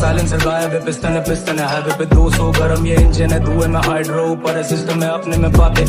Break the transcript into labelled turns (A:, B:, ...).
A: silencer गायब है piston है पिस्टन है हाईवे पे 200 गरम ये इंजन है धुएँ में हाइड्रो ऊपर है सिस्टम है अपने में बातें